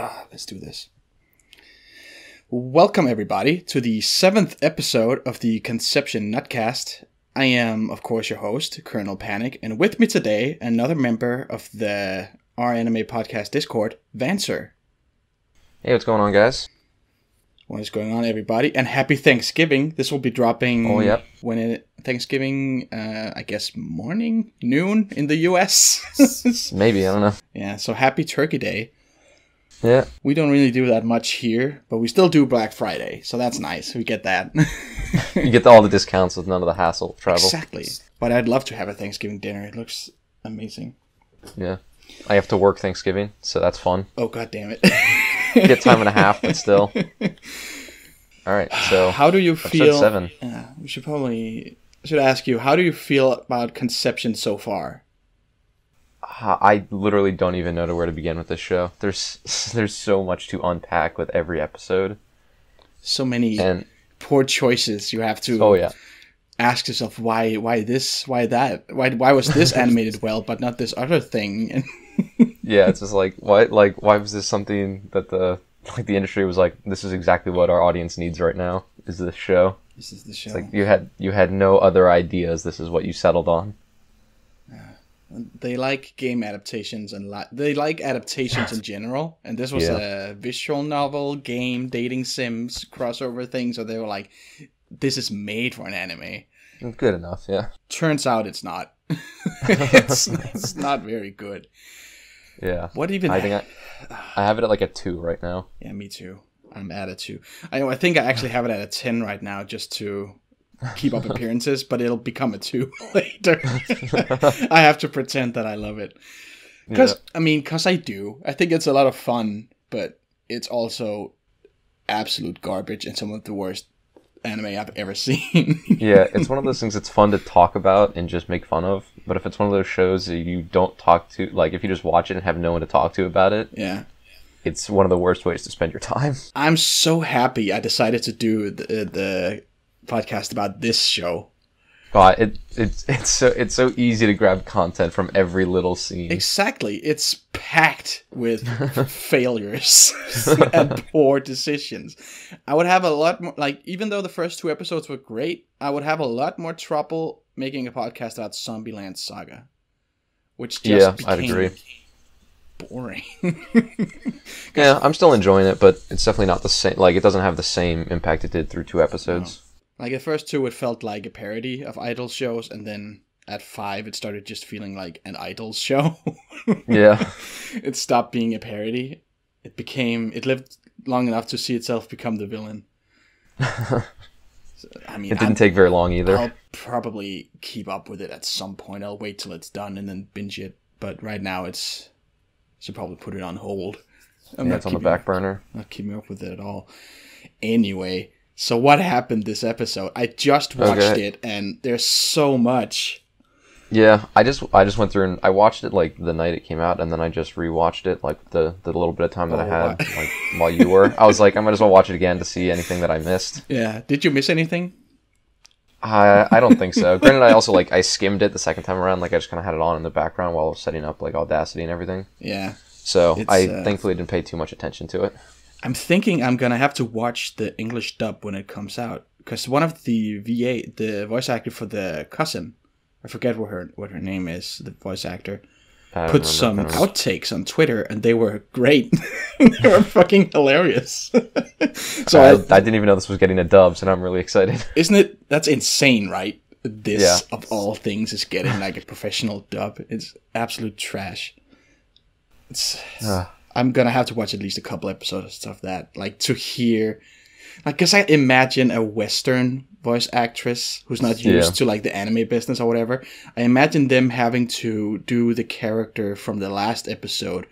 Ah, let's do this. Welcome, everybody, to the seventh episode of the Conception Nuttcast. I am, of course, your host, Colonel Panic, and with me today, another member of the r/anime Podcast Discord, Vanser. Hey, what's going on, guys? What is going on, everybody? And happy Thanksgiving. This will be dropping Oh, yep. when it Thanksgiving, uh, I guess morning, noon in the US. Maybe, I don't know. yeah, so happy Turkey Day. Yeah, We don't really do that much here, but we still do Black Friday, so that's nice. We get that. you get all the discounts with none of the hassle of travel. exactly. But I'd love to have a Thanksgiving dinner. It looks amazing. Yeah. I have to work Thanksgiving, so that's fun. Oh god damn it. Get time and a half, but still. All right, so how do you feel? seven. Yeah, we should probably I should ask you. How do you feel about Conception so far? I literally don't even know where to begin with this show. There's there's so much to unpack with every episode, So many and poor choices. You have to oh yeah, ask yourself why, why this, why that, why, why was this animated well, but not this other thing? And yeah. It's just like why like why was this something that the like the industry was like this is exactly what our audience needs right now is this show. this is the show. Like you had you had no other ideas. This is what you settled on. They like game adaptations and li- they like adaptations in general. And this was Yeah. a visual novel, game, dating sims crossover thing. So they were like, "This is made for an anime." Good enough, yeah. Turns out it's not. it's, it's not very good. Yeah. What even? I think I, I have it at like a two right now. Yeah, me too. I'm at a two. I know. I think I actually have it at a ten right now, just to keep up appearances. But it'll become a two later. I have to pretend that I love it because I mean, because I do. I think it's a lot of fun, but it's also absolute garbage and some of the worst anime I've ever seen. Yeah, it's one of those things that's fun to talk about and just make fun of. But if it's one of those shows that you don't talk to, like if you just watch it and have no one to talk to about it, yeah. it's one of the worst ways to spend your time. I'm so happy I decided to do the, the podcast about this show. God, it it's it's so it's so easy to grab content from every little scene. Exactly. It's packed with failures and poor decisions. I would have a lot more, like, even though the first two episodes were great, I would have a lot more trouble making a podcast about Zombieland Saga, which just Yeah, I'd agree. boring. Yeah, I'm still enjoying it, but it's definitely not the same. Like it doesn't have the same impact it did through two episodes. Like, the first two, it felt like a parody of Idol shows, and then at five, it started just feeling like an Idol show. Yeah, it stopped being a parody. It became it lived long enough to see itself become the villain. So, I mean, it didn't I'm- take very long either. I'll probably keep up with it at some point. I'll wait till it's done and then binge it. But right now, it's should probably put it on hold. I'm yeah, it's on the back burner. Not keeping up with it at all. Anyway, so what happened this episode? I just watched Okay. it, and there's so much. Yeah, I just I just went through and I watched it like the night it came out, and then I just rewatched it like the the little bit of time that I Oh, had wow. like while you were. I was like, I might as well watch it again to see anything that I missed. Yeah. Did you miss anything? I I don't think so. Granted, I also like I skimmed it the second time around. Like I just kind of had it on in the background while setting up like Audacity and everything. Yeah. So It's, I uh, thankfully didn't pay too much attention to it. I'm thinking I'm gonna have to watch the English dub when it comes out because one of the VA, the voice actor for the cousin, I forget what her what her name is, the voice actor, put some outtakes on Twitter and they were great. they were fucking hilarious. so I, I, I didn't even know this was getting a dub, so I'm really excited. isn't it? That's insane, right? This Yeah. of all things is getting like a professional dub. It's absolute trash. It's. Ugh. I'm gonna have to watch at least a couple episodes of that, like to hear, like, cause I imagine a Western voice actress who's not used Yeah. to like the anime business or whatever. I imagine them having to do the character from the last episode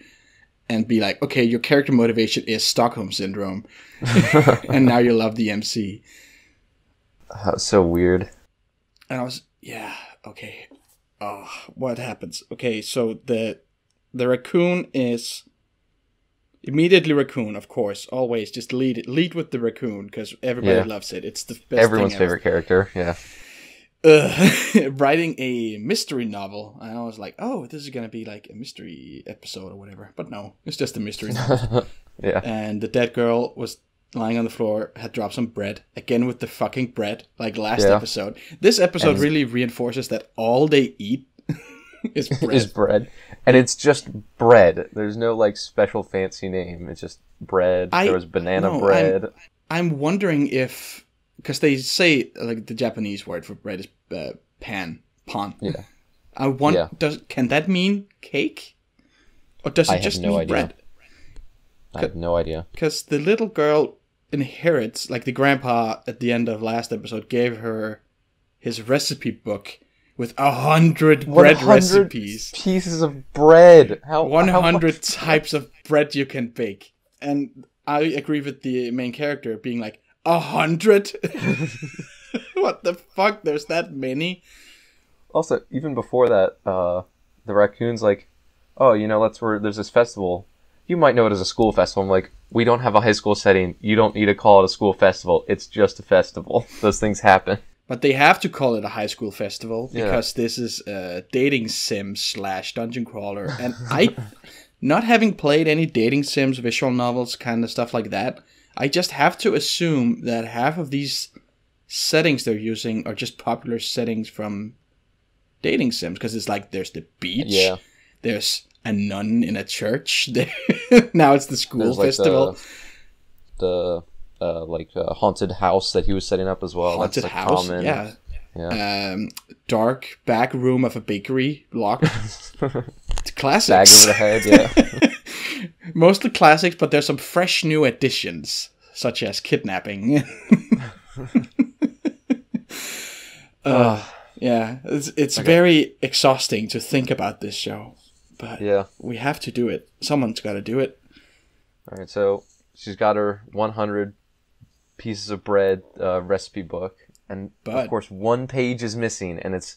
and be like, okay, your character motivation is Stockholm syndrome, and now you love the MC. That's so weird. And I was, yeah, okay. Oh, what happens? Okay, so the the raccoon is immediately raccoon, of course. Always just lead it, lead with the raccoon because everybody Yeah. loves it. It's the best. Everyone's thing ever. favorite character. Yeah. uh, writing a mystery novel. And I was like, oh, this is gonna be like a mystery episode or whatever. But no, it's just a mystery yeah. and the dead girl was lying on the floor, had dropped some bread again with the fucking bread, like last Yeah. episode. This episode And- really reinforces that all they eat is bread. is bread, and it's just bread. There's no like special fancy name. It's just bread. I- there was banana no, bread. I'm wondering if because they say like the Japanese word for bread is uh, pan pan. Yeah. I want Yeah. does can that mean cake, or does it I just no mean idea. bread? I have no idea. Because the little girl inherits like the grandpa at the end of last episode gave her his recipe book with a hundred bread recipes, Pieces of bread. How hundred types of bread you can bake, and I agree with the main character being like a hundred. what the fuck? There's that many. Also, even before that, uh, the raccoon's like, "Oh, you know, let's where there's this festival. You might know it as a school festival." I'm like, "We don't have a high school setting. You don't need to call it a school festival. It's just a festival. Those things happen." But they have to call it a high school festival Yeah. because this is a dating sim slash dungeon crawler. And I, not having played any dating sims, visual novels, kind of stuff like that, I just have to assume that half of these settings they're using are just popular settings from dating sims because it's like there's the beach, Yeah. there's a nun in a church, now it's the school There's like festival. the, the uh, like uh, haunted house that he was setting up as well. Haunted That's like house, common. yeah. Yeah. Um, dark back room of a bakery, locked. It's classics. Bag over the head. Yeah. Mostly classics, but there's some fresh new additions, such as kidnapping. uh, yeah, it's, it's very exhausting to think about this show, but yeah. we have to do it. Someone's got to do it. All right. So she's got her 100 pieces of bread uh, recipe book, and But- of course one page is missing, and it's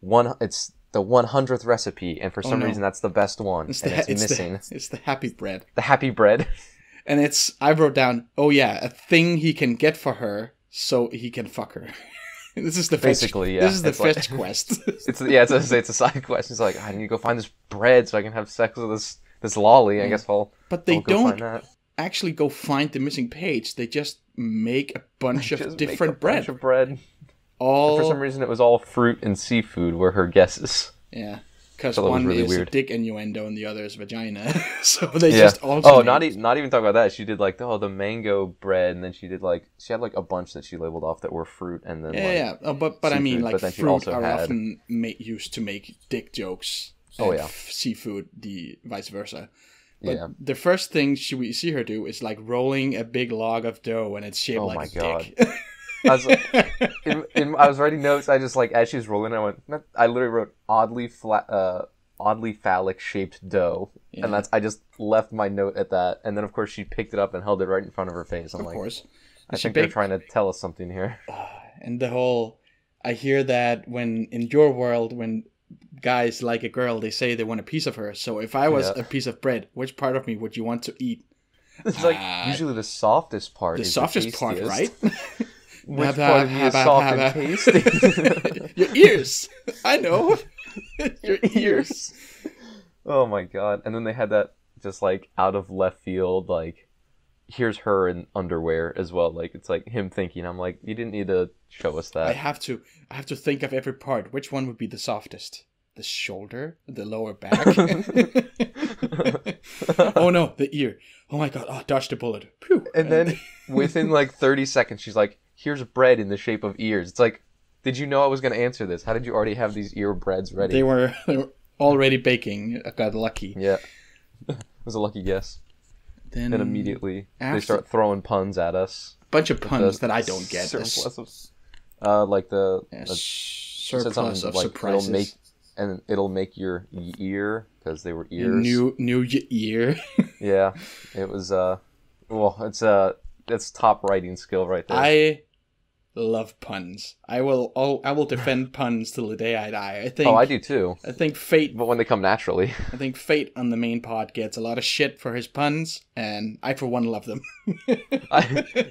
one. It's the 100th recipe, and for some no. reason that's the best one, It's and the, it's, it's, missing the, it's the happy bread. the happy bread. And it's, I wrote down, oh yeah, a thing he can get for her so he can fuck her. this is the fetch- Basically, yeah, This is the it's like- quest. It's yeah, it's a, it's a side quest. It's like I need to go find this bread so I can have sex with this this loli. I guess I'll. but they I'll go don't find that. Actually go find the missing page. They just make a bunch of different a bread. bunch of bread. all For some reason, it was all fruit and seafood were her guesses. yeah, because one really is weird. dick innuendo and the other is vagina. so they Yeah. just also oh, not e- not even talk about that. She did like oh the mango bread, and then she did like she had like a bunch that she labeled off that were fruit, and then yeah, like, yeah. Oh, but but I mean, like but fruit are had- often ma- used to make dick jokes. Oh, yeah. f- seafood the vice versa. But yeah. the first thing she we see her do is like rolling a big log of dough and it's shaped Oh like my a God. dick. I was like, in, in, I was writing notes. I just like as she was rolling, I went. I literally wrote oddly flat, uh, oddly phallic shaped dough, Yeah. and that's. I just left my note at that, and then of course she picked it up and held it right in front of her face. I'm of like, course. I She think they're trying to tell us something here. and the whole i hear that when in your world when guys like a girl they say they want a piece of her so if i was Yeah. a piece of bread which part of me would you want to eat It's like Ah, usually the softest part. the softest part right Which part of me is soft and tasty? your ears i know your ears oh my god! And then they had that just like out of left field, like here's her in underwear as well. Like it's like him thinking. I'm like, you didn't need to show us that. i have to i have to think of every part which one would be the softest the shoulder the lower back oh no the ear oh my god oh dodged a bullet Phew. And then within like 30 seconds, she's like, here's bread in the shape of ears. It's like, did you know I was going to answer this? How did you already have these ear breads ready? they were they were already baking i got lucky Yeah. it was a lucky guess. Then And immediately they start throwing puns at us. bunch of puns that I don't get. surplus of- uh, like the, Yeah, surplus said of like surprises. it'll make and it'll make your ear because they were ears. New new y- year. Yeah, it was. Uh, well, it's uh, it's top writing skill right there. I love puns. I will. Oh, I will defend puns till the day I die. I think. oh, I do too. I think Fate. But when they come naturally, I think Fate on the main pod gets a lot of shit for his puns, and I for one love them. I,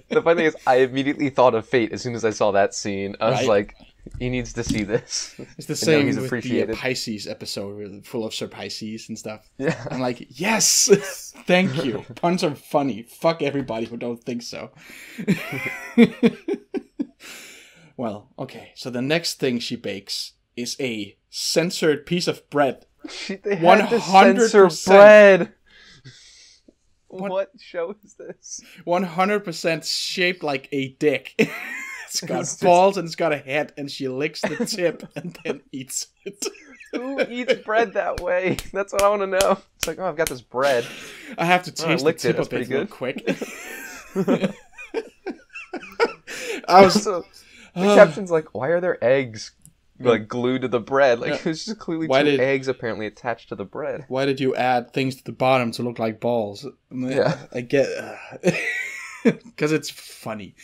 the funny thing is, I immediately thought of Fate as soon as I saw that scene. I was Right? like, he needs to see this. It's the same he's with the uh, Pisces episode, full of Sir Pisces and stuff. Yeah. I'm like, yes, thank you. Puns are funny. Fuck everybody who don't think so. Well, okay. So the next thing she bakes is a censored piece of bread. She, they had 100%. censor bread. What show is this? 100% shaped like a dick. it's got It's just- balls and it's got a head, and she licks the tip and then eats it. Who eats bread that way? That's what I want to know. It's like, oh, I've got this bread. I have to Oh, taste the licked it, tip of it real quick. I was the caption's like, why are there eggs like glued to the bread? Like, there's just clearly Why two did- eggs apparently attached to the bread. why did you add things to the bottom to look like balls? Yeah. I get uh, because it's funny.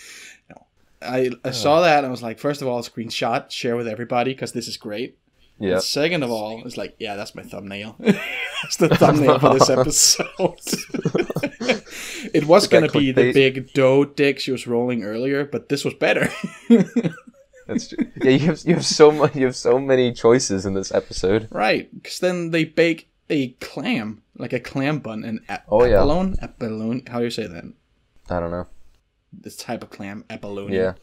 No, I I saw that and I was like, first of all, screenshot, share with everybody because this is great. Yeah. And second of all, it's like, yeah, that's my thumbnail. that's the thumbnail for this episode. it was gonna be the big dough dick she was rolling earlier, but this was better. That's true. Yeah, you have you have so much you have so many choices in this episode. right, because then they bake a clam, like a clam bun, and a- Oh, yeah. abalone, abalone. How do you say that? I don't know. This type of clam, abalone. Yeah.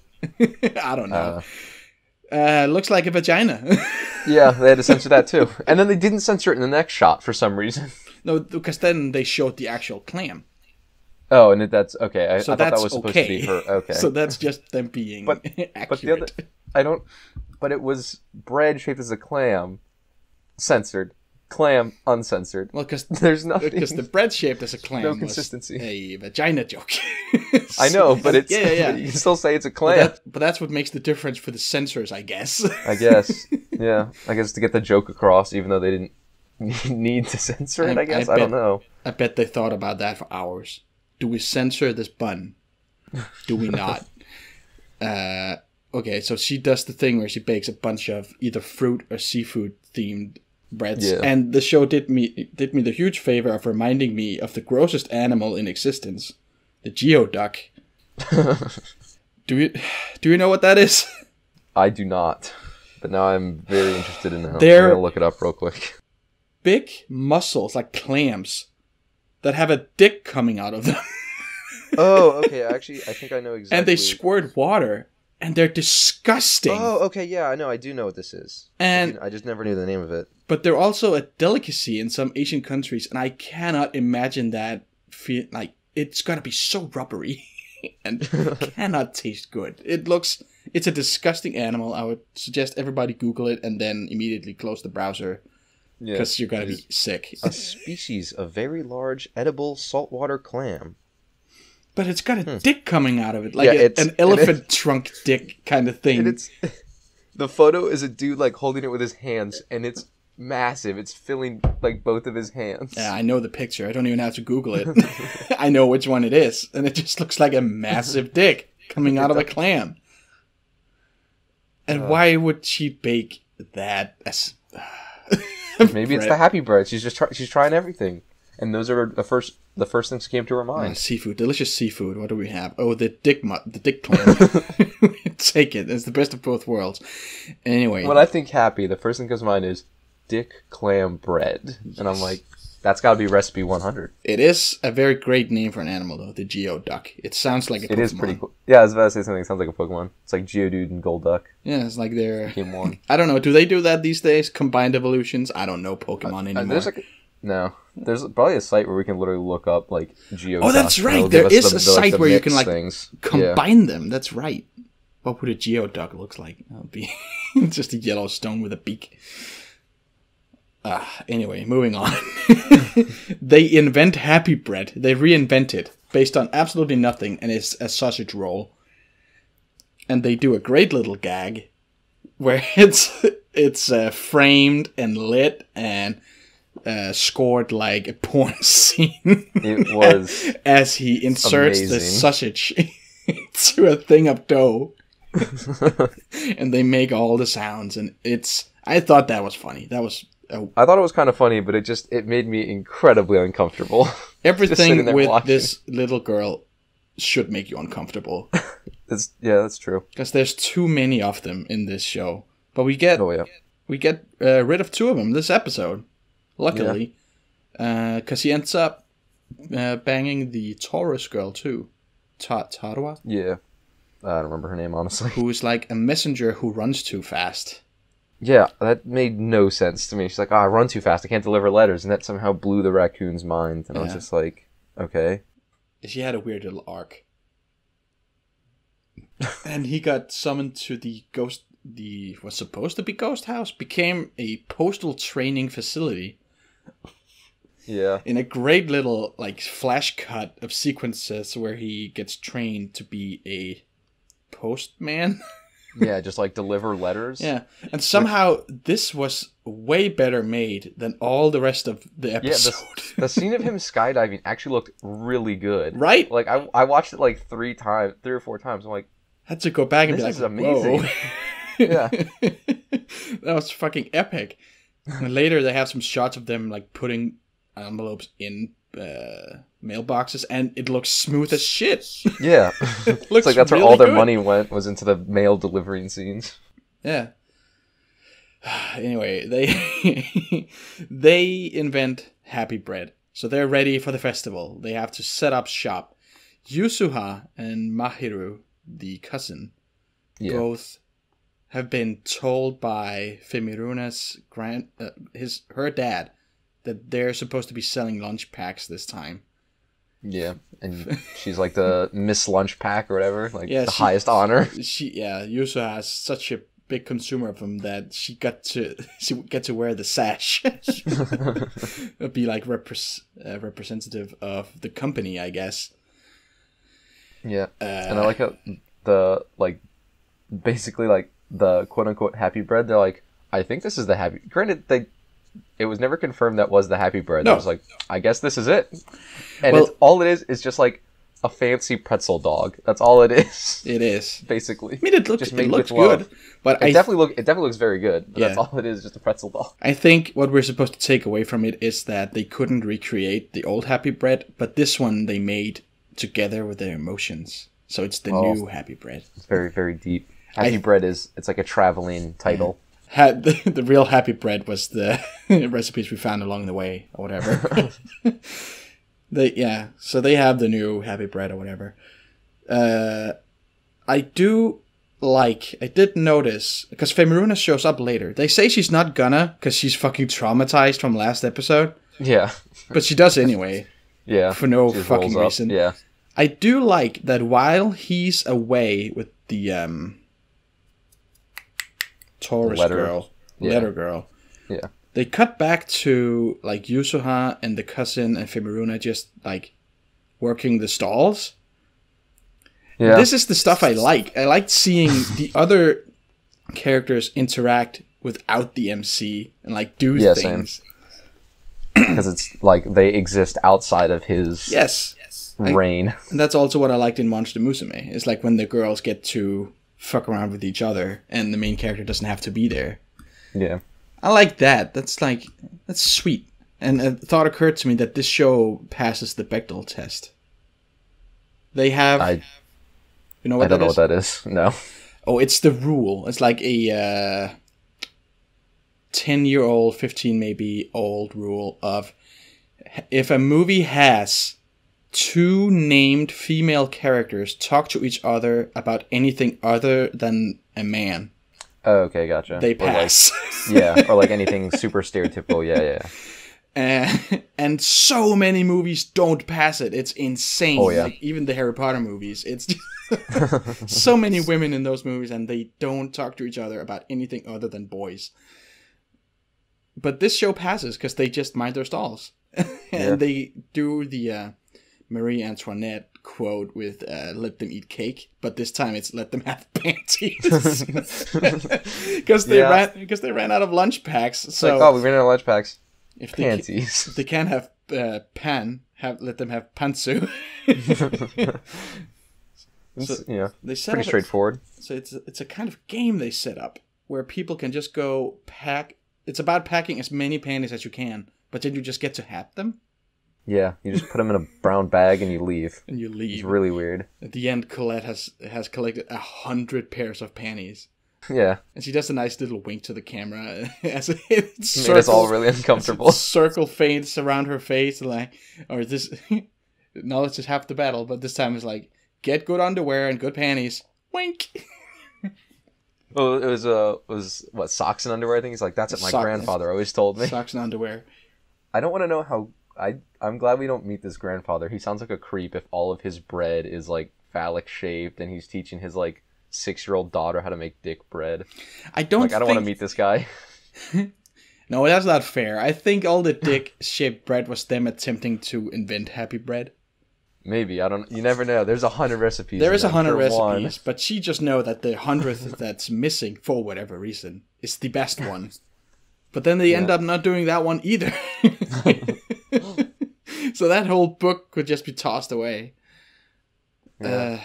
I don't know. Uh, Uh, looks like a vagina. yeah, they had to censor that too. And then they didn't censor it in the next shot for some reason. no, because then they showed the actual clam. Oh, and it, that's okay. I, So I thought that was supposed okay. to be her. Okay. so that's just them being But- accurate. but the other, I don't. But it was bread shaped as a clam, censored. Clam uncensored. well, because There's nothing. because the bread shaped as a clam No consistency. a vagina joke. I know, but it's yeah, yeah. You can still say it's a But, clam. that, but that's what makes the difference for the censors, I guess. I guess. Yeah, I guess to get the joke across, even though they didn't need to censor it. I- I guess I I, don't know. I bet they thought about that for hours. Do we censor this bun? Do we not? uh, okay, so she does the thing where she bakes a bunch of either fruit or seafood themed breads, Yeah. and the show did me did me the huge favor of reminding me of the grossest animal in existence, the geoduck. do you do you know what that is? I do not, but now I'm very interested in it. They're- I'm gonna look it up real quick. Big muscles like clams that have a dick coming out of them. Oh, okay. Actually, I think I know exactly. and they squirt water and they're disgusting Oh, okay. Yeah, I know. I do know what this is. And didn't- I just never knew the name of it. But they're also a delicacy in some asian countries and i cannot imagine that feel like it's gonna be so rubbery and cannot taste good it looks it's a disgusting animal i would suggest everybody google it and then immediately close the browser Yeah. because you're gonna be sick a species of very large edible saltwater clam. but it's got a dick coming out of it like Hmm. Yeah, a- it's- an elephant trunk dick kind of thing And it's the photo is a dude like holding it with his hands, and it's massive. It's filling like both of his hands. Yeah, I know the picture. I don't even have to Google it. I know which one it is, and it just looks like a massive dick coming out of a clam. And Uh. why would she bake that as? Maybe it's the happy bread. She's just try- she's trying everything, and those are the first the first things that came to her Uh, mind. seafood, delicious seafood. What do we have? Oh, the dick, mu- the dick clam. Take it. It's the best of both worlds. Anyway, when I think happy, the first thing that comes to mind is dick clam bread, and I'm like, that's got to be recipe 100. it is a very great name for an animal, though. The geoduck. It sounds like a It is pretty cool. Yeah, I was about to say something that sounds like a Pokemon. It's like Geodude and Golduck. Yeah, it's like they're. I don't know. Do they do that these days? Combined evolutions? I don't know Pokemon Uh, anymore. there's like a- no, there's probably a site where we can literally look up like Geoduck. Oh, that's right. There is a site the where you can, like, things. Yeah. combine them. That's right. What would a geoduck looks like? That would be just a yellow stone with a beak. Ah, anyway, moving on. they invent Happy Bread. They reinvent it based on absolutely nothing, and it's a sausage roll. And they do a great little gag where it's it's uh, framed and lit and uh, scored like a porn scene It was as he inserts the sausage into a thing of dough and they make all the sounds and it's i thought that was funny that was uh, I thought it was kind of funny, but it just it made me incredibly uncomfortable. everything with watching. this little girl should make you uncomfortable It's yeah, that's true. because there's too many of them in this show. But we get Oh yeah. we get uh, rid of two of them this episode, luckily, because he ends up uh, banging the Taurus girl too, Ta- Tarwa, Yeah. I don't remember her name honestly. who's like a messenger who runs too fast. Yeah, that made no sense to me. She's like, "Oh, I run too fast. I can't deliver letters," and that somehow blew the raccoon's mind. And I was Yeah. just like, "Okay." She had a weird little arc. and he got summoned to the ghost the was supposed to be ghost house became a postal training facility Yeah. in a great little like flash cut of sequences where he gets trained to be a postman Yeah, just like deliver letters. yeah and somehow this was way better made than all the rest of the Yeah, episode the, the scene of him skydiving actually looked really good. right Like I, I watched it like three times, three or four times. I'm like, had to go back and This be is like amazing. Yeah. that was fucking epic. And later they have some shots of them like putting envelopes in uh, mailboxes, and it looks smooth as shit. yeah, Looks it's like that's where all their good. money went was into the mail delivering scenes. Yeah. Anyway, they they invent happy bread, so they're ready for the festival. They have to set up shop. Yusuha and Mahiru, the cousin, Yeah, both have been told by Femiruna's grand uh, his her dad that they're supposed to be selling lunch packs this time. yeah, and she's like the Miss Lunch Pack or whatever, like Yeah, the she- highest honor. She yeah, Yusuha has such a big consumer of them that she got to she get to wear the sash. Be like repres uh, representative of the company, I guess. Yeah, Uh, and I like how the like basically like the quote unquote happy bread. They're like, I think this is the happy. Granted, they it was never confirmed that was the happy bread. No. I was like, I guess this is it. And Well- all it is is just like a fancy pretzel dog. That's all it is, it is. basically. I mean, it looks Just it looks good, but It I definitely look it definitely looks very good. But that's all it is, just a pretzel dog. I think what we're supposed to take away from it is that they couldn't recreate the old Happy Bread, but this one they made together with their emotions. So it's the Oh. new Happy Bread. It's very very deep. Happy bread is it's like a traveling title. Had the, the real Happy Bread was the recipes we found along the way or whatever. they yeah, so they have the new Happy Bread or whatever. Uh, I do like. I did notice because Femiruna shows up later. They say she's not gonna because she's fucking traumatized from last episode, Yeah, but she does anyway. yeah. For no fucking reason. Yeah, I do like that while he's away with the um Taurus Letter. girl, Yeah. letter girl. Yeah. They cut back to like Yusuha and the cousin and Femiruna just like working the stalls. yeah. This is the stuff I like. I like seeing the other characters interact without the MC and like do Yeah, things. because it's like they exist outside of his Yes. I- reign. And that's also what I liked in Monster Musume. It's like when the girls get to fuck around with each other and the main character doesn't have to be there. Yeah. I like that. That's like that's sweet. And a thought occurred to me that this show passes the Bechdel test. They have I you know what I don't know is? what that is. No. Oh, it's the rule. It's like a uh, 10 year old, 15 maybe old rule of if a movie has two named female characters talk to each other about anything other than a man, Oh, okay, gotcha. they Or like- pass. yeah, or like anything super stereotypical. Yeah, yeah. and, and so many movies don't pass it. It's insane. Oh, yeah. Like, even the Harry Potter movies. It's so many women in those movies and they don't talk to each other about anything other than boys. But this show passes because they just mind their stalls. and Yeah. they do the uh, Marie Antoinette quote with uh, let them eat cake, but this time it's let them have panties. Because they Yeah. ran because they ran out of lunch packs. It's So like, oh, we ran out of lunch packs. if they, ca- Panties. if they can't have uh, pan, have let them have pantsu. It's, you know, they set pretty up a- straightforward. So it's it's a kind of game they set up where people can just go pack. It's about packing as many panties as you can, but then you just get to have them. Yeah, you just put them in a brown bag and you leave. and you leave. It's really weird. At the end, Colette has has collected a hundred pairs of panties, Yeah, and she does a nice little wink to the camera as it made us all really uncomfortable. circle fades around her face, like, or this. now let's just have the battle, but this time it's like, get good underwear and good panties. Wink. Oh, it was uh, was what socks and underwear. I think he's like that's what my Sock- grandfather always told me. Socks and underwear. I don't want to know how. I I'm glad we don't meet this grandfather. He sounds like a creep if all of his bread is like phallic shaped and he's teaching his like six year old daughter how to make dick bread. I don't. Like I don't think... want to meet this guy. No, that's not fair. I think all the dick-shaped bread was them attempting to invent happy bread. Maybe I don't. You never know. There's a hundred recipes. There is a hundred for one. recipes, but she just know that the hundredth that's missing for whatever reason is the best one. But then they end up not doing that one either. So that whole book could just be tossed away. Yeah. Uh,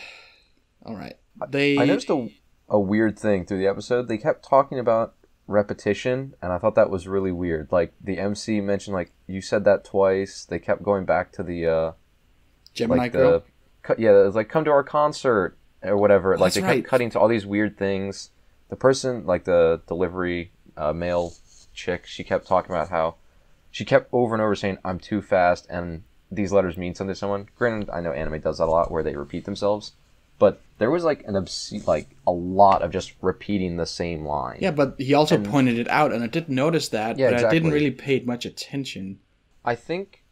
all right. They I noticed a, a weird thing through the episode. They kept talking about repetition, and I thought that was really weird. Like the MC mentioned, like you said that twice. They kept going back to the uh, Gemini like girl. the yeah, it was like come to our concert or whatever. like that's they right. kept cutting to all these weird things. The person, like the delivery uh, male chick, she kept talking about how she kept over and over saying, "I'm too fast," and these letters mean something to someone. Granted, I know anime does that a lot, where they repeat themselves. But there was like an obscene, like a lot of just repeating the same line. Yeah, but he also And- pointed it out, and I didn't notice that. Yeah, but I didn't really pay much attention. I think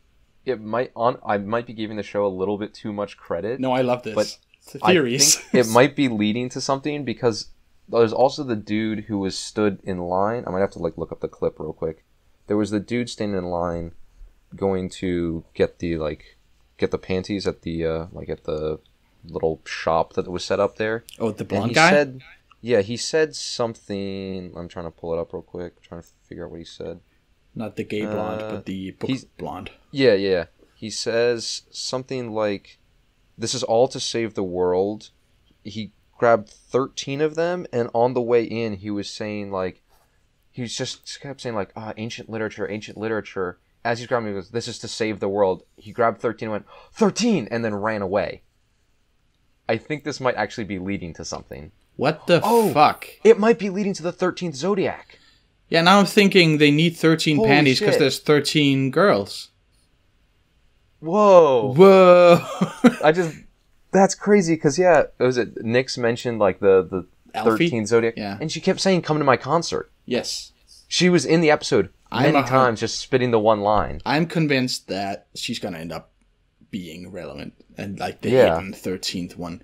it might on. I might be giving the show a little bit too much credit. No, I love this. But theories. think it might be leading to something because there's also the dude who was stood in line. I might have to like look up the clip real quick. There was the dude standing in line, going to get the like, get the panties at the uh like at the little shop that was set up there. oh, the blonde guy. said, yeah, he said something. I'm trying to pull it up real quick, trying to figure out what he said. Not the gay blonde, Uh, but the book he's- blonde. Yeah, yeah. He says something like, "This is all to save the world." He grabbed thirteen of them, and on the way in, he was saying like, he was just kept saying like, "Ah, ancient literature, ancient literature." As he's grabbing, he goes, "This is to save the world." He grabbed thirteen, and went thirteen, and then ran away. I think this might actually be leading to something. What the Oh. fuck? It might be leading to the thirteenth zodiac. Yeah, now I'm thinking they need 13 Holy panties because there's 13 girls. Whoa! Whoa! I just that's crazy because yeah, was it Nyx mentioned like the the Alfie? thirteenth zodiac, Yeah. and she kept saying, "Come to my concert." yes. She was in the episode many hun- times, just spitting the one line. I'm convinced that she's gonna end up being relevant and like the Yeah. hidden 13th one.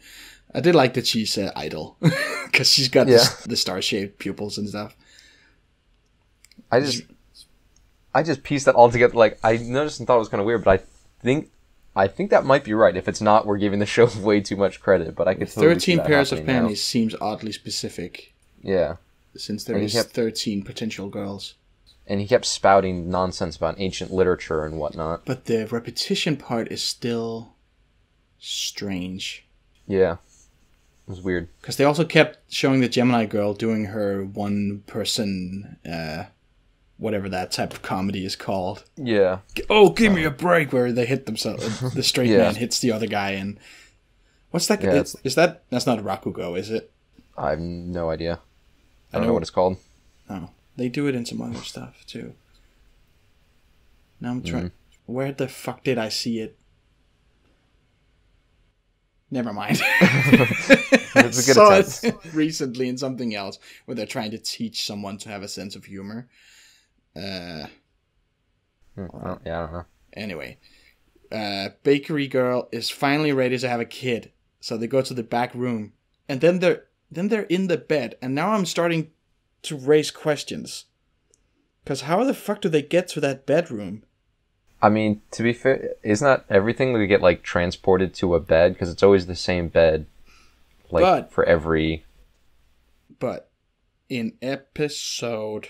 I did like that she's uh, idol because she's got Yeah. the, the star shaped pupils and stuff. I just, I just pieced that all together. Like I noticed and thought it was kind of weird, but I think, I think that might be right. If it's not, we're giving the show way too much credit. But I could totally see 13 that pairs of happening now. panties seems oddly specific Yeah, since there is 13 potential girls. And he kept spouting nonsense about ancient literature and whatnot. But the repetition part is still strange. Yeah, it was weird. Because they also kept showing the Gemini girl doing her one person, uh, whatever that type of comedy is called. Yeah, Oh, give me a break! Where they hit themselves. The straight Yeah. man hits the other guy, and what's that? Yeah, is, is that that's not Rakugo, is it? I have no idea. I I don't know know- what it's called. No, they do it in some other stuff too. Now I'm trying. Mm-hmm. Where the fuck did I see it? Never mind. It's a good Saw attempt. it recently in something else where they're trying to teach someone to have a sense of humor. Uh, Hmm, yeah, I don't know. anyway, uh, bakery girl is finally ready to have a kid, so they go to the back room, and then they're then they're in the bed, and now I'm starting to raise questions. Cause how the fuck do they get to that bedroom? I mean, to be fair, isn't that everything we get like transported to a bed because it's always the same bed, like But- for every. But in episode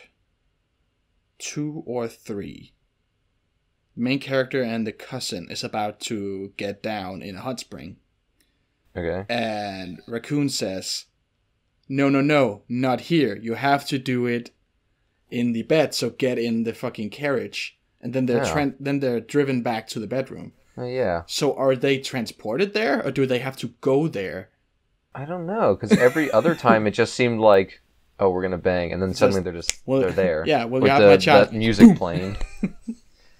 two or three, main character and the cousin is about to get down in a hot spring. Okay. And Raccoon says, No, no, no, not here. You have to do it in the bed, so get in the fucking carriage. and then they're Yeah. tran- then they're driven back to the bedroom. Oh, yeah. So are they transported there, or do they have to go there? I don't know because every other time it just seemed like, oh, we're gonna bang, and then suddenly they're just Well, they're there. yeah, well, we with have the, that music playing.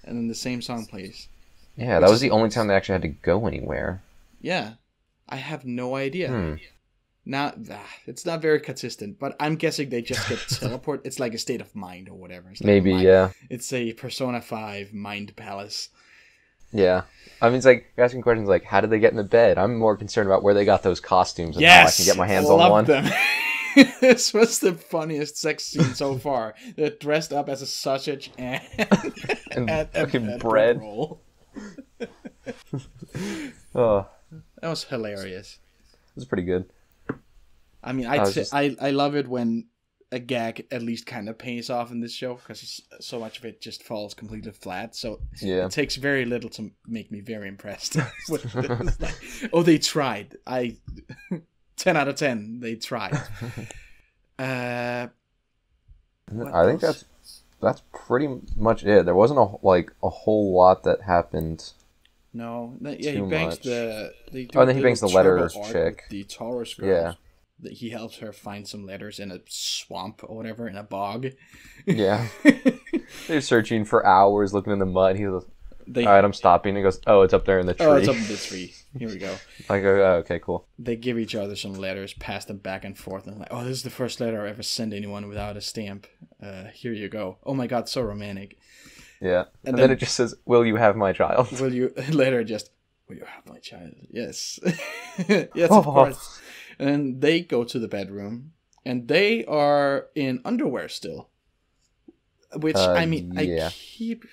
And then the same song plays. Yeah, that was the only time they actually had to go anywhere. Yeah, I have no idea. Hmm. Now ah, it's not very consistent, but I'm guessing they just get teleport. It's like a state of mind or whatever. It's like Maybe, mind- yeah, It's a Persona Five mind palace. yeah. I mean, it's like you're asking questions like, how did they get in the bed? I'm more concerned about where they got those costumes and how I Yes, can get my hands I on love one. them. this was the funniest sex scene so far. They're dressed up as a sausage and, And fucking a bread. roll. Oh, That was hilarious. it was pretty good. I mean, I I just- I I love it when a gag at least kind of pays off in this show because so much of it just falls completely flat. So Yeah. it takes very little to make me very impressed. Like, oh, they tried. I ten out of ten. They tried. Uh, I think else? that's that's pretty much it. There wasn't a like a whole lot that happened. no, yeah, he Too bangs much. the. Oh, and then he bangs the letters chick. The Taurus girls. Yeah. That he helps her find some letters in a swamp or whatever in a bog. Yeah, they're searching for hours, looking in the mud. He goes, They "All right, I'm stopping." He goes, "Oh, it's up there in the tree." oh, it's up in the tree. Here we go. I go, oh, "Okay, cool." they give each other some letters, pass them back and forth, and like, oh, this is the first letter I ever sent anyone without a stamp. Uh, here you go. Oh my god, so romantic. Yeah, and, then- then, it just says, "Will you have my child?" Will you later just? Will you have my child? Yes, yes, of course. And they go to the bedroom, and they are in underwear still. Which Uh, I mean, yeah. I keep.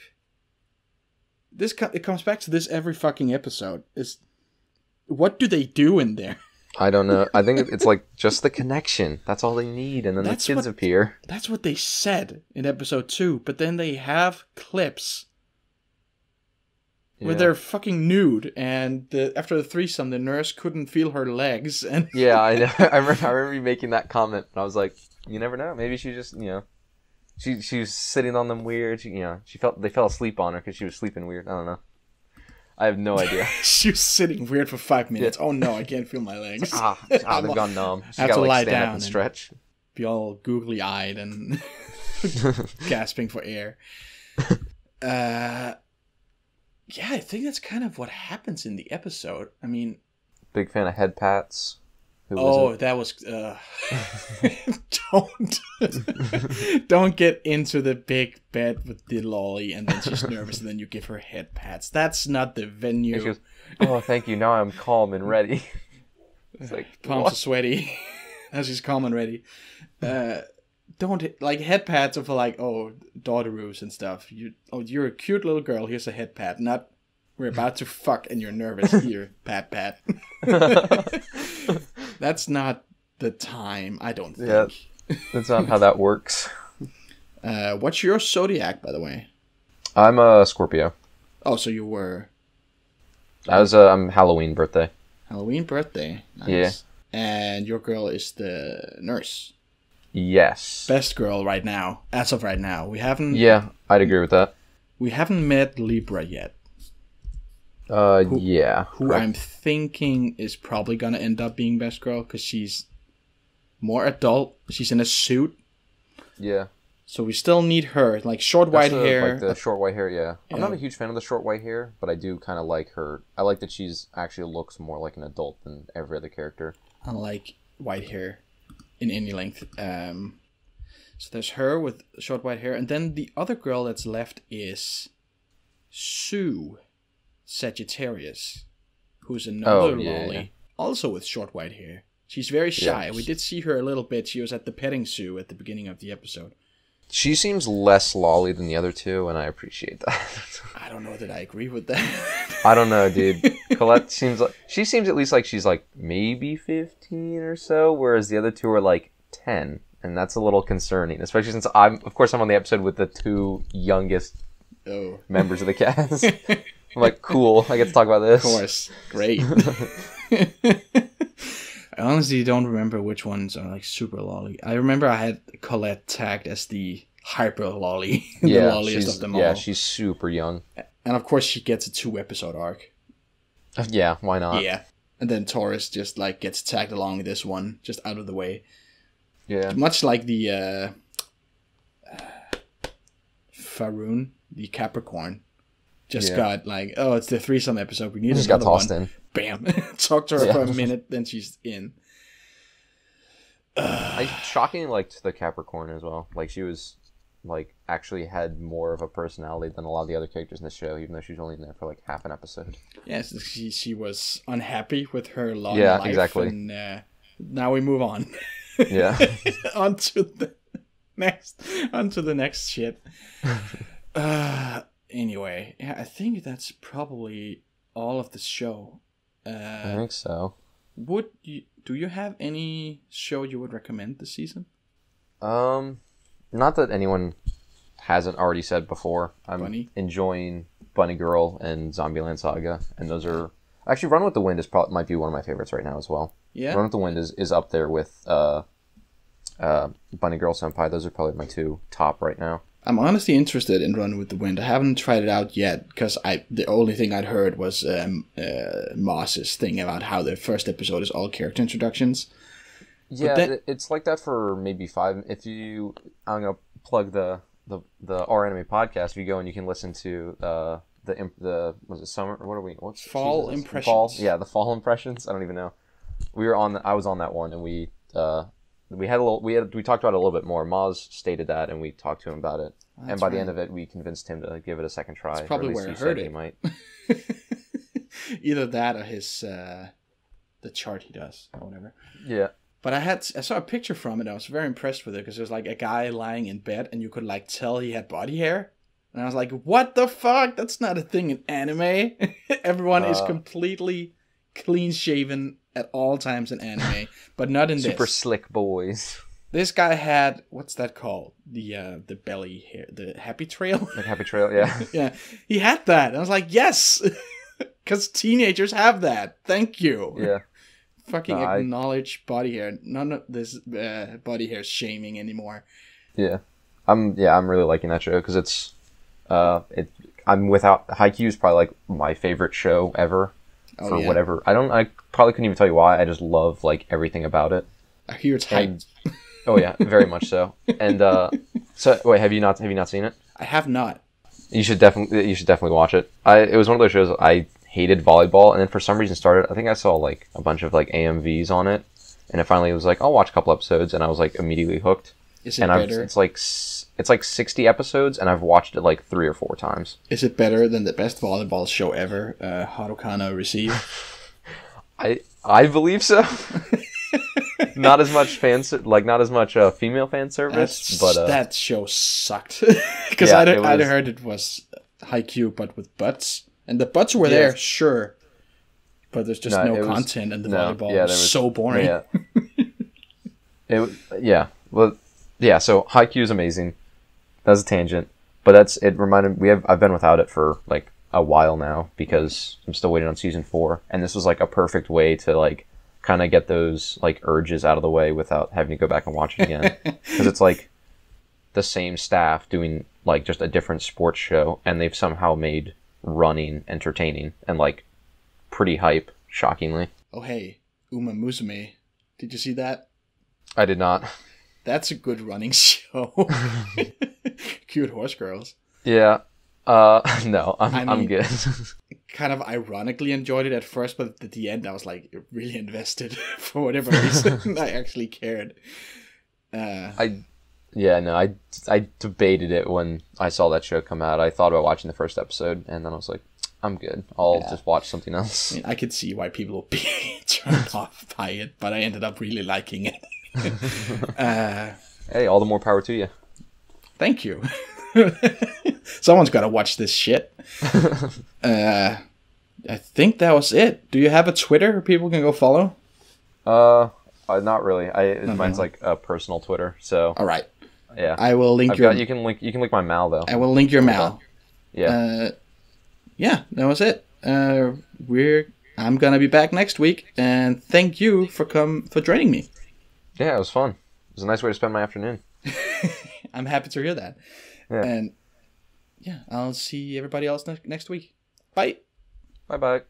This co- it comes back to this every fucking episode. Is what do they do in there? I don't know. I think it's like just the connection. That's all they need, and then That's the kids what- appear. That's what they said in episode two, but then they have clips where they're fucking nude, and the, after the threesome, the nurse couldn't feel her legs, and Yeah, I know. I remember. I remember you making that comment, and I was like, "You never know. Maybe she just, you know, she she was sitting on them weird. She, you know, she felt they fell asleep on her because she was sleeping weird. I don't know. I have no idea. she was sitting weird for five minutes. Oh no, I can't feel my legs. ah, ah, they've gone numb. She have got to like lie down and stretch. Be all googly eyed and gasping for air. Uh, yeah, I think that's kind of what happens in the episode. I mean, Big fan of head pats. Who Oh, that was. Uh, don't don't get into the big bed with the loli, and then she's nervous, and then you give her head pats. That's not the venue. goes, "Oh, thank you. Now I'm calm and ready." It's like Palms what? are sweaty, as she's calm and ready. Uh, don't like head pats are for like oh daughteroo and stuff. You oh you're a cute little girl. Here's a head pat. Not we're about to fuck and you're nervous. Here, pat pat. That's not the time. I don't think. Yeah. That's not how that works. Uh, what's your zodiac, by the way? I'm a Scorpio. Oh, so you were I was a I'm Halloween birthday. Halloween birthday. Nice. Yeah. And your girl is the nurse. Yes. Best girl right now, as of right now. We haven't. Yeah, I'd agree with that. We haven't met Libra yet. Uh, yeah. Who I'm thinking is probably gonna end up being best girl because she's more adult. She's in a suit, Yeah. so we still need her. Like short white the- hair. Like the short white hair, yeah. I'm not a huge fan of the short white hair, but I do kind of like her. I like that she's actually looks more like an adult than every other character. I like white hair in any length. Um, so there's her with short white hair, and then the other girl that's left is Sue Sagittarius, who's another Oh, yeah, loli, yeah. also with short white hair. She's very shy. Yeah. We did see her a little bit. She was at the petting zoo at the beginning of the episode. She seems less loli than the other two, and I appreciate that. I don't know that I agree with that. I don't know, dude. Colette seems like she seems at least like she's like maybe 15 or so, whereas the other two are like 10, and that's a little concerning, especially since I'm, of course, I'm on the episode with the two youngest oh, members of the cast. I'm like, cool, I get to talk about this. of course, great. I honestly don't remember which ones are like super loli. I remember I had Colette tagged as the hyper loli, the yeah, lolliest of them yeah, all. she's super young. And of course, she gets a two episode arc. Yeah, why not? yeah. And then Taurus just like gets tagged along this one, just out of the way. Yeah. Much like the uh, Faroon, the Capricorn, just Yeah. got like, oh, it's the threesome episode. We need Just got another tossed one. in. Bam! Talk to her Yeah. for a minute, then she's in. I shockingly liked the Capricorn as well. Like she was like actually had more of a personality than a lot of the other characters in the show, even though she was only in there for like half an episode. Yes, she she was unhappy with her long Yeah, life, exactly. And uh, now we move on. Yeah. on to the next, on to the next shit. uh, anyway, yeah, I think that's probably all of the show. I Uh, think so. would you do you have any show you would recommend this season? Um, not that anyone hasn't already said before. I'm Bunny? enjoying Bunny Girl and Zombieland Saga, and those are actually Run with the Wind is probably might be one of my favorites right now as well. Yeah, Run with the Wind is, is up there with uh, uh, Bunny Girl Senpai. Those are probably my two top right now. I'm honestly interested in Run with the Wind. I haven't tried it out yet because I the only thing I'd heard was um, uh, Moss's thing about how the first episode is all character introductions. Yeah, then- it's like that for maybe five. If you, I'm gonna plug the the the r/anime podcast. If you go and you can listen to uh the the was it summer? What are we? What's Fall Impressions. Fall, yeah, the fall impressions. I don't even know. We were on. The, I was on that one, and we uh we had a little. We had we talked about it a little bit more. Maz stated that, and we talked to him about it. and That's by the end of it, we convinced him to give it a second try. That's probably where least I he heard said it. He might. Either that or his uh, the chart he does or whatever. Yeah. But I had I saw a picture from it. I was very impressed with it because there's like a guy lying in bed and you could like tell he had body hair. And I was like, "What the fuck? That's not a thing in anime. Everyone is Uh. completely clean shaven at all times in anime, but not in Super this. slick boys. This guy had what's that called? The uh, the belly hair, the happy trail. Like Happy Trail. Yeah. yeah, he had that. And I was like, "Yes." Because teenagers have that. Thank you. yeah. Fucking No, I- acknowledge body hair. None of this uh, body hair shaming anymore. Yeah, I'm yeah I'm really liking that show because it's uh it I'm without Haikyuu is probably like my favorite show ever Oh, for yeah. whatever I don't I probably couldn't even tell you why I just love like everything about it. I hear it's hype. And oh yeah, very much so. And uh so wait, have you not have you not seen it? I have not. You should definitely you should definitely watch it. I it was one of those shows I hated volleyball and then for some reason started I think I saw like a bunch of like AMVs on it and it finally was like I'll watch a couple episodes and I was like immediately hooked. Is it and I've, better? it's like it's like 60 episodes and I've watched it like 3 or 4 times. Is it better than the best volleyball show ever? Uh, Harukana Receive. I I believe so. not as much fan like not as much uh, female fan service, That's, but uh, that show sucked. Because Yeah, I'd, it I'd heard it was Haikyuu, but with butts. And the butts were Yeah. there, sure. But there's just No, no, it was- content, and the no, volleyball yeah, was, was- so boring. yeah. it yeah. Well, yeah, so Haikyuu is amazing. That's a tangent, but that's it reminded we have I've been without it for like a while now because I'm still waiting on season 4 and this was like a perfect way to like kind of get those like urges out of the way without having to go back and watch it again because it's like the same staff doing like just a different sports show and they've somehow made running entertaining and like pretty hype shockingly Oh, hey, Uma Musume. Did you see that? i did not That's a good running show. Cute horse girls. yeah uh no i'm, I I am good Kind of ironically enjoyed it at first, but at the end I was like really invested for whatever reason. I actually cared. Uh, i yeah no i i debated it when i saw that show come out i thought about watching the first episode and then i was like i'm good i'll Yeah. just watch something I else mean, I could see why people would be turned off by it, but I ended up really liking it. uh, hey all the more power to you thank you. Someone's got to watch this shit. Uh, I think that was it. Do you have a Twitter people can go follow? uh, uh not really i mine's no. like a personal twitter so All right, yeah I will link i've your. got you can link you can link my mal though I will link your mail. yeah Uh, yeah, that was it. Uh, we're. I'm gonna be back next week, and thank you for come for joining me. Yeah it was fun it was a nice way to spend my afternoon I'm happy to hear that. Yeah. And yeah, I'll see everybody else ne- next week. Bye. Bye bye.